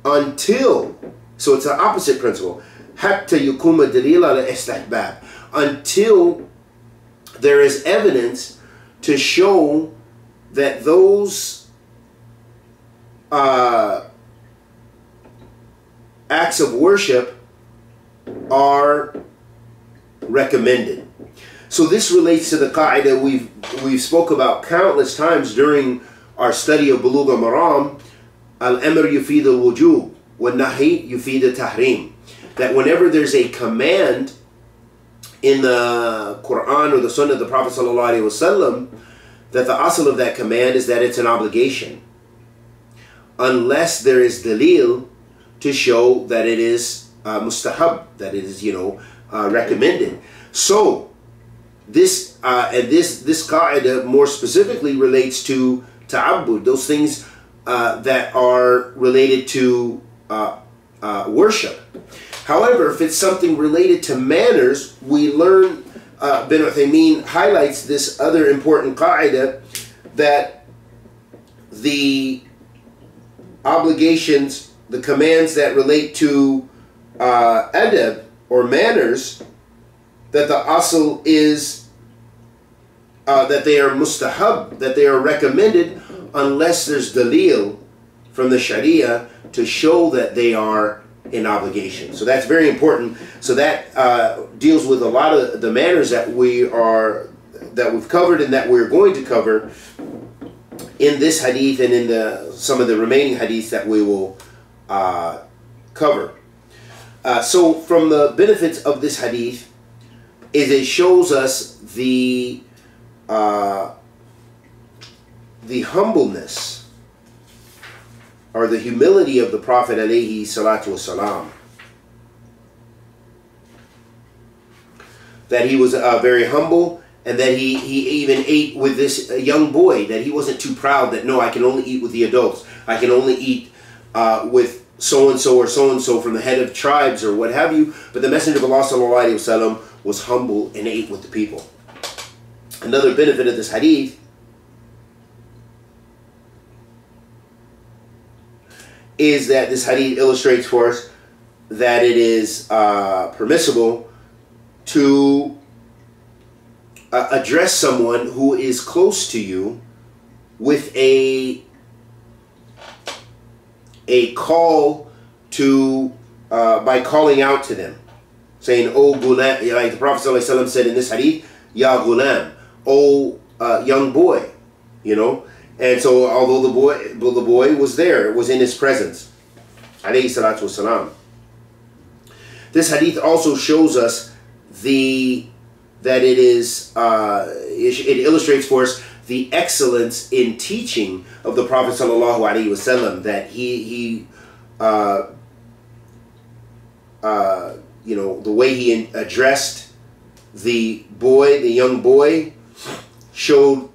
Until, so it's the opposite principle. Hatta yukuma dalila istihbab. Until there is evidence to show that those uh, acts of worship are recommended. So this relates to the qaida we've we've spoke about countless times during our study of Bulugh al-Maram. Al-amr yufid al-wujub, wa nahi yufid al-tahrim. That whenever there's a command in the Quran or the Sunnah of the Prophet ﷺ, that the asl of that command is that it's an obligation. Unless there is dalil to show that it is uh, mustahab, that it is, you know, uh, recommended. So, this uh, and this this qaida more specifically relates to ta'abbud, those things uh, that are related to uh, uh, worship. However, if it's something related to manners, we learn, uh, Bin Uthaymeen highlights this other important qaida that the obligations, the commands that relate to uh, adab or manners, that the asl is uh, that they are mustahab, that they are recommended, unless there's dalil from the Sharia to show that they are in obligation. So that's very important. So that uh, deals with a lot of the manners that we are that we've covered and that we're going to cover in this hadith and in the some of the remaining hadiths that we will uh, cover. Uh, so from the benefits of this hadith is it shows us the uh, the humbleness or the humility of the Prophet alayhi salatu wasalam. That he was uh, very humble and that he, he even ate with this young boy, that he wasn't too proud that no, I can only eat with the adults. I can only eat uh, with so-and-so or so-and-so from the head of tribes or what have you. But the Messenger of Allah was humble and ate with the people. Another benefit of this hadith is that this hadith illustrates for us that it is uh, permissible to uh, address someone who is close to you with a a call to uh, by calling out to them, saying, "Oh gulam," like the Prophet ﷺ said in this hadith, "Ya gulam," "Oh uh, young boy," you know. And so, although the boy, the boy was there, was in his presence. This hadith also shows us the that it is uh, it, it, illustrates for us the excellence in teaching of the Prophet sallallahu alaihi wasallam. That he he uh, uh, you know the way he addressed the boy, the young boy, showed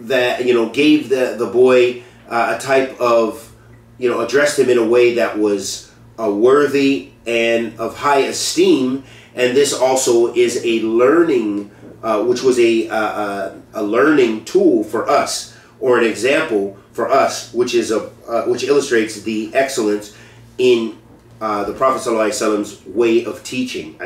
that you know gave the the boy uh, a type of you know addressed him in a way that was uh, worthy and of high esteem and this also is a learning uh, which was a, uh, a learning tool for us or an example for us which is a uh, which illustrates the excellence in uh, the Prophet Prophet's way of teaching.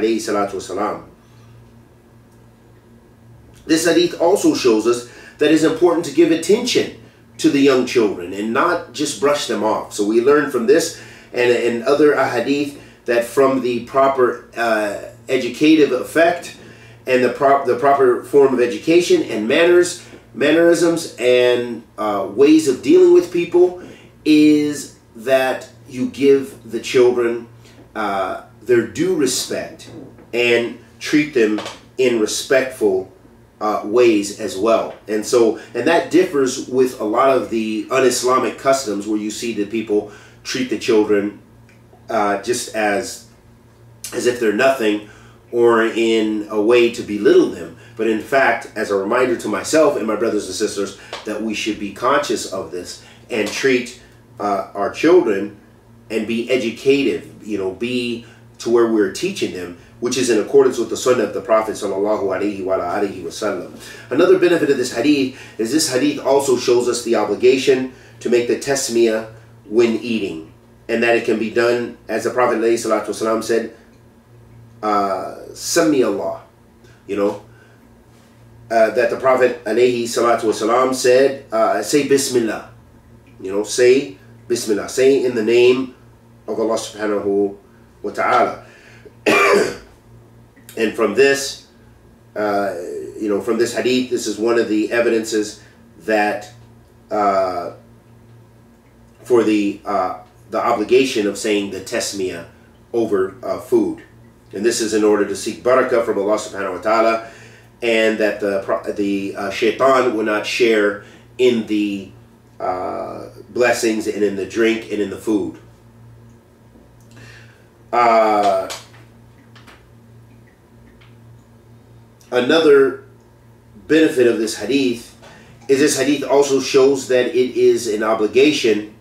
This hadith also shows us that it's important to give attention to the young children and not just brush them off. So we learn from this and, and other hadith that from the proper uh, educative effect and the, prop, the proper form of education and manners, mannerisms and uh, ways of dealing with people is that you give the children uh, their due respect and treat them in respectful uh, ways as well. And so, and that differs with a lot of the un-Islamic customs where you see that people treat the children uh, just as as if they're nothing or in a way to belittle them. But in fact, as a reminder to myself and my brothers and sisters that we should be conscious of this and treat uh, our children and be educative, you know, be to where we're teaching them which is in accordance with the sunnah of the Prophet sallallahu alaihi wasallam. Another benefit of this hadith is this hadith also shows us the obligation to make the tasmiyah when eating, and that it can be done as the Prophet said, "Sami Allah," you know. Uh, that the Prophet alayhi salatu wasalam said, uh, say Bismillah. You know, say Bismillah. Say in the name of Allah subhanahu wa ta'ala. And from this, uh, you know, from this hadith, this is one of the evidences that uh, for the uh, the obligation of saying the tasmiyah over uh, food. And this is in order to seek barakah from Allah subhanahu wa ta'ala and that the the uh, shaitan will not share in the uh, blessings and in the drink and in the food. Uh, another benefit of this hadith is this hadith also shows that it is an obligation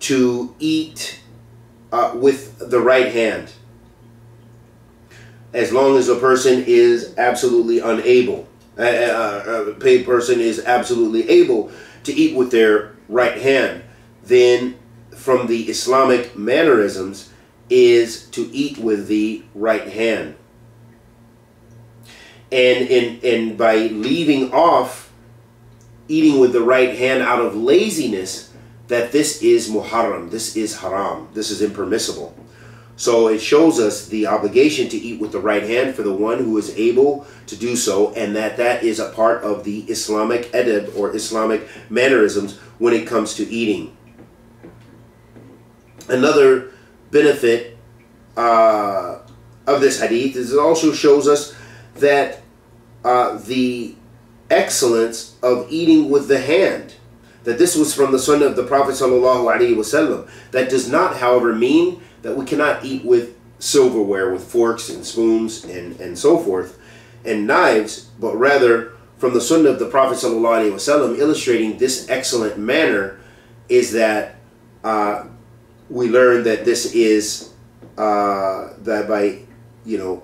to eat uh, with the right hand. As long as a person is absolutely unable a, a, person is absolutely able to eat with their right hand then from the islamic mannerisms is to eat with the right hand. And and and by leaving off eating with the right hand out of laziness that this is muharram this is haram this is impermissible so it shows us the obligation to eat with the right hand for the one who is able to do so and that that is a part of the islamic adab or islamic mannerisms when it comes to eating another benefit uh, of this hadith is it also shows us that uh, the excellence of eating with the hand. That this was from the sunnah of the Prophet wasallam. That does not, however, mean that we cannot eat with silverware, with forks and spoons and, and so forth, and knives, but rather from the sunnah of the Prophet wasallam, illustrating this excellent manner is that uh, we learn that this is uh, that by you know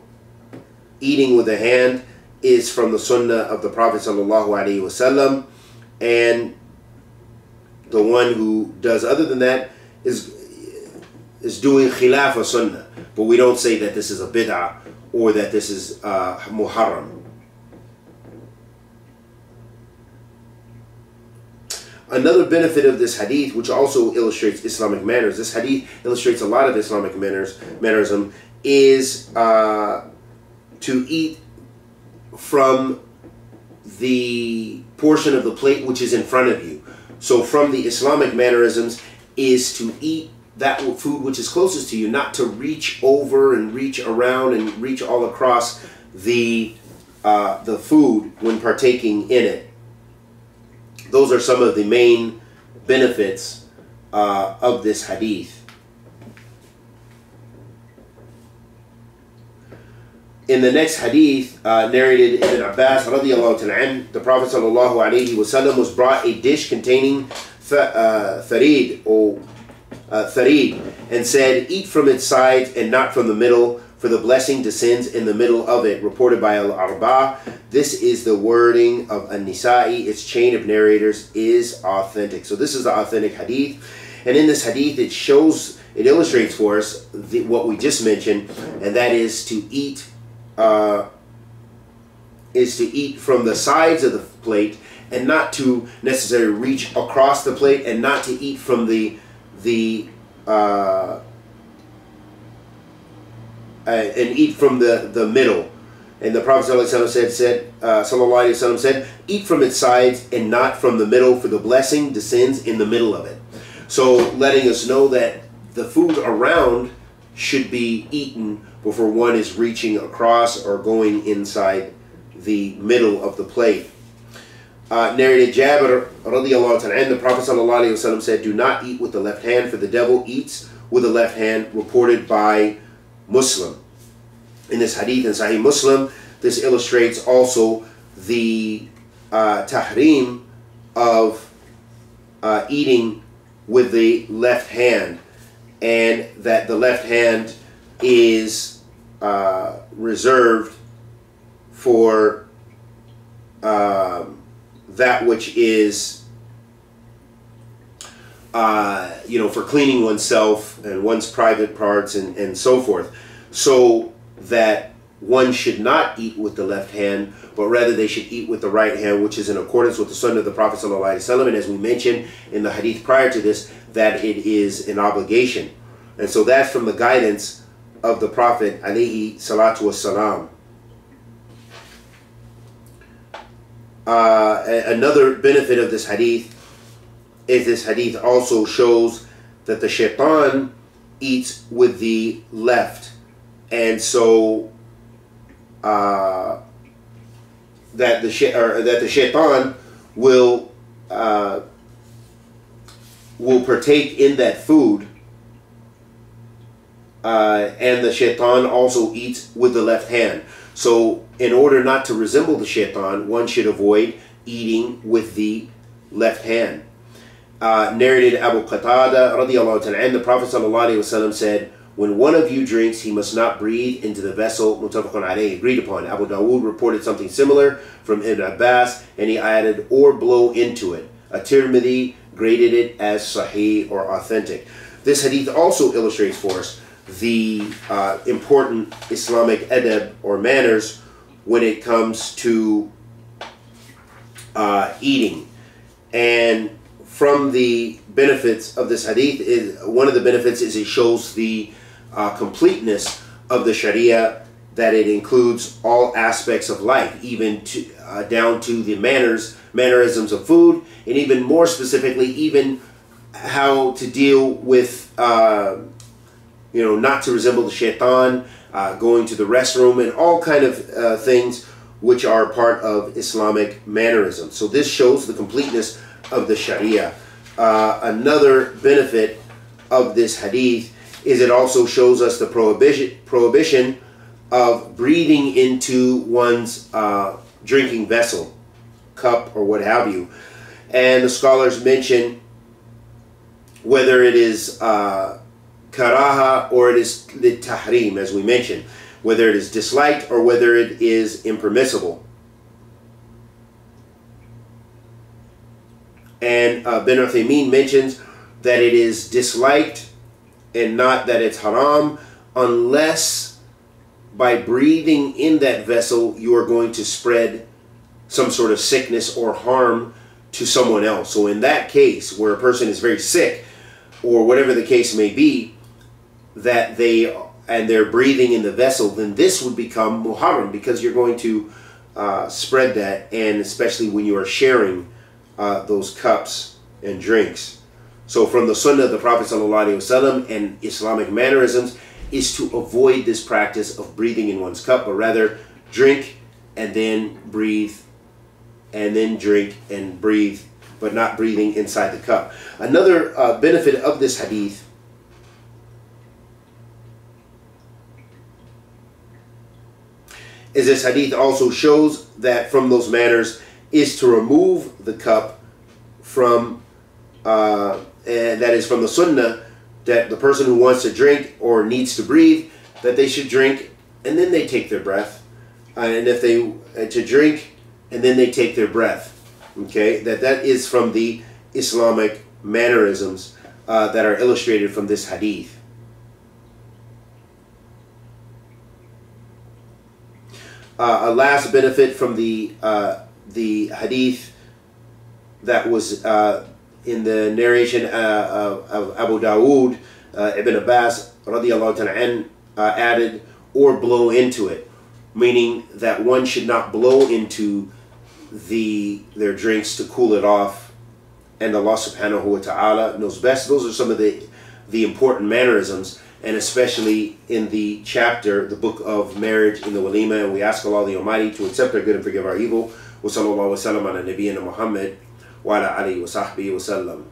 eating with the hand is from the sunnah of the Prophet sallallahu alaihi wasallam, and the one who does other than that is is doing khilaf a sunnah. But we don't say that this is a bid'ah or that this is uh, muharram. Another benefit of this hadith, which also illustrates Islamic manners, this hadith illustrates a lot of Islamic manners, mannerism, is uh, to eat from the portion of the plate which is in front of you. So, from the Islamic mannerisms, is to eat that food which is closest to you, not to reach over and reach around and reach all across the uh, the food when partaking in it. Those are some of the main benefits uh, of this hadith. In the next hadith uh, narrated Ibn Abbas ta'ala the Prophet wasallam was brought a dish containing uh, tharid or uh, tharid and said, eat from its sides and not from the middle, for the blessing descends in the middle of it. Reported by Al-Arba. This is the wording of An-Nasa'i. Its chain of narrators is authentic. So this is the authentic hadith. And in this hadith, it shows, it illustrates for us the, what we just mentioned, and that is to eat uh, is to eat from the sides of the plate and not to necessarily reach across the plate and not to eat from the the uh, uh, and eat from the the middle. And the Prophet ﷺ said, said, uh, Sallallahu said, eat from its sides and not from the middle, for the blessing descends in the middle of it. So letting us know that the food around should be eaten before one is reaching across or going inside the middle of the plate. Uh, narrated Jabir and the Prophet sallallahu said, Do not eat with the left hand, for the devil eats with the left hand, reported by Muslim. In this hadith in Sahih Muslim, this illustrates also the uh, tahrim of uh, eating with the left hand, and that the left hand is uh, reserved for um, that which is, uh, you know, for cleaning oneself and one's private parts and, and so forth. So that one should not eat with the left hand, but rather they should eat with the right hand, which is in accordance with the sunnah of the Prophet ﷺ. And as we mentioned in the hadith prior to this, that it is an obligation. And so that's from the guidance of the Prophet alayhi salatu wasalam. Uh, another benefit of this hadith is this hadith also shows that the shaitan eats with the left and so uh, that the sh- or that the shaitan will uh, will partake in that food, uh, and the shaitan also eats with the left hand. So, in order not to resemble the shaitan, one should avoid eating with the left hand. Uh, narrated Abu Qatada ta'ala, the Prophet wasallam said, when one of you drinks, he must not breathe into the vessel, Muttafaqun alayhi, agreed upon. Abu Dawood reported something similar from Ibn Abbas, and he added, or blow into it. At-Tirmidhi graded it as sahih or authentic. This hadith also illustrates for us the uh, important Islamic edeb or manners when it comes to uh, eating. And from the benefits of this hadith is one of the benefits is it shows the uh, completeness of the Sharia that it includes all aspects of life, even to, uh, down to the manners, mannerisms of food, and even more specifically, even how to deal with, uh, you know, not to resemble the shaitan, uh, going to the restroom, and all kind of uh, things which are part of Islamic mannerism. So this shows the completeness of the Sharia. Uh, another benefit of this hadith is it also shows us the prohibition prohibition of breathing into one's uh, drinking vessel, cup, or what have you. And the scholars mention whether it is uh, karaha or it is the tahrim, as we mentioned, whether it is disliked or whether it is impermissible. And uh, Bin Uthaymeen mentions that it is disliked and not that it's haram unless by breathing in that vessel you are going to spread some sort of sickness or harm to someone else. So in that case where a person is very sick or whatever the case may be that they and they're breathing in the vessel then this would become muharram because you're going to uh, spread that and especially when you are sharing uh, those cups and drinks. So from the sunnah of the Prophet ﷺ and Islamic mannerisms is to avoid this practice of breathing in one's cup, but rather drink and then breathe and then drink and breathe, but not breathing inside the cup. Another uh, benefit of this hadith is this hadith also shows that from those manners is to remove the cup from uh, and that is from the sunnah that the person who wants to drink or needs to breathe that they should drink and then they take their breath. Uh, and if they uh, to drink and then they take their breath okay? That that is from the islamic mannerisms uh, that are illustrated from this hadith uh, a last benefit from the uh, the hadith that was uh, in the narration uh, of, of, Abu Dawood, uh, Ibn Abbas radiallahu ta'ala uh, added, or blow into it, meaning that one should not blow into the their drinks to cool it off, and Allah subhanahu wa ta'ala knows best. Those are some of the, the important mannerisms, and especially in the chapter, the book of marriage in the walima, and we ask Allah the Almighty to accept our good and forgive our evil. وصلى الله وسلم على نبينا محمد وعلى آله وصحبه وسلم